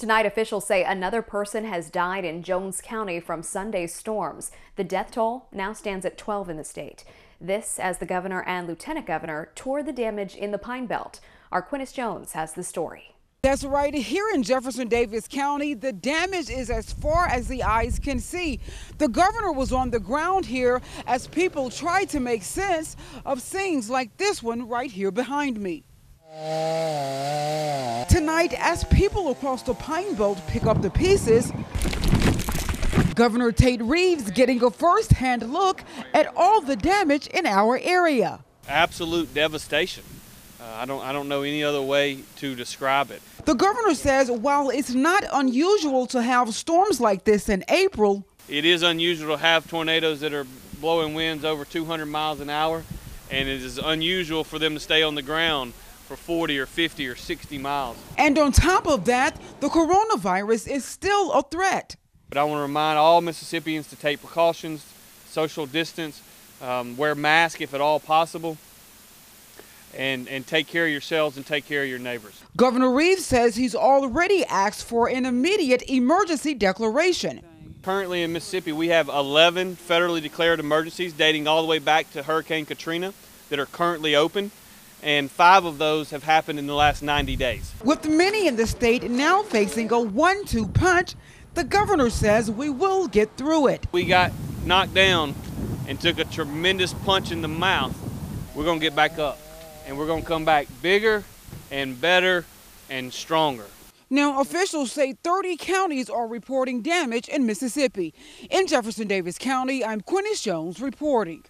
Tonight, officials say another person has died in Jones County from Sunday's storms. The death toll now stands at 12 in the state. This as the governor and lieutenant governor toured the damage in the Pine Belt. Our Quentis Jones has the story. That's right. Here in Jefferson Davis County, the damage is as far as the eyes can see. The governor was on the ground here as people tried to make sense of scenes like this one right here behind me. Tonight, as people across the Pine Belt pick up the pieces, Governor Tate Reeves getting a first-hand look at all the damage in our area. Absolute devastation. Uh, I don't I don't know any other way to describe it. The governor says while it's not unusual to have storms like this in April, it is unusual to have tornadoes that are blowing winds over 200 miles an hour, and it is unusual for them to stay on the ground for 40 or 50 or 60 miles. And on top of that, the coronavirus is still a threat. But I want to remind all Mississippians to take precautions, social distance, um, wear masks if at all possible, and, and take care of yourselves and take care of your neighbors. Governor Reeves says he's already asked for an immediate emergency declaration. Currently in Mississippi, we have 11 federally declared emergencies dating all the way back to Hurricane Katrina that are currently open and five of those have happened in the last 90 days. With many in the state now facing a one two punch, the governor says we will get through it. We got knocked down and took a tremendous punch in the mouth. We're going to get back up and we're going to come back bigger and better and stronger. Now, officials say 30 counties are reporting damage in Mississippi. In Jefferson Davis County, I'm Quentis Jones reporting.